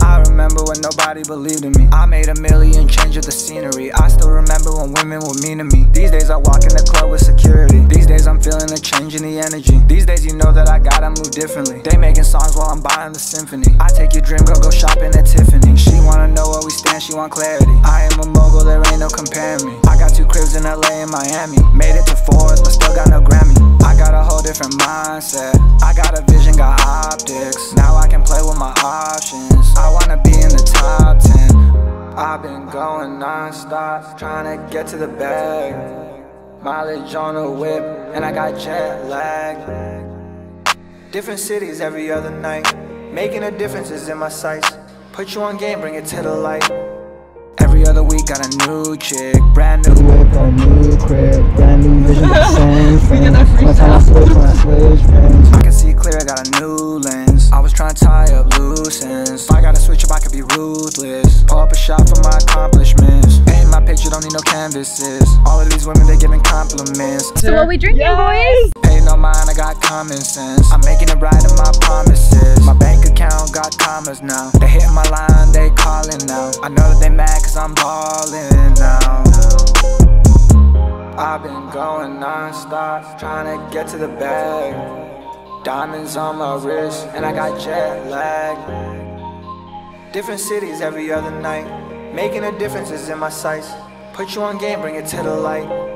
I remember when nobody believed in me. I made a million, changed the scenery. I still remember when women were mean to me. These days I walk in the club with security. These days I'm feeling a change in the energy. These days you know that I gotta move differently. They making songs while I'm buying the symphony. I take your dream girl, go shopping at Tiffany. She wanna know where we stand, she want clarity. I am a mogul, there ain't no comparing me. I got two cribs in LA and Miami. Made it to Forbes, but still got no Grammy. I got a whole different mindset. I got a vision, got optics. Now I can play with my options. I wanna be in the top 10. I've been going non-stop, trying to get to the bag. Mileage on the whip, and I got jet lag. Different cities every other night. Making a difference is in my sights. Put you on game, bring it to the light. Every other week, got a new chick, brand new whip, a new crib, brand got a new lens. I was trying to tie up loose ends. If I gotta switch up, I could be ruthless. Pull up a shot for my accomplishments. Paint my picture, don't need no canvases. All of these women, they giving compliments. So what we drinking, boys? Pay no mind, I got common sense. I'm making it right in my promises. My bank account got commas now. They hitting my line, they calling now. I know that they mad cause I'm ballin' now. I've been going non-stop, trying to get to the bag. Diamonds on my wrist, and I got jet lag. Different cities every other night. Making a difference is in my sights. Put you on game, bring it to the light.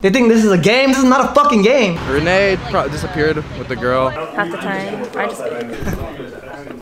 They think this is a game. This is not a fucking game. Rene pro- disappeared with the girl. Half the time. I just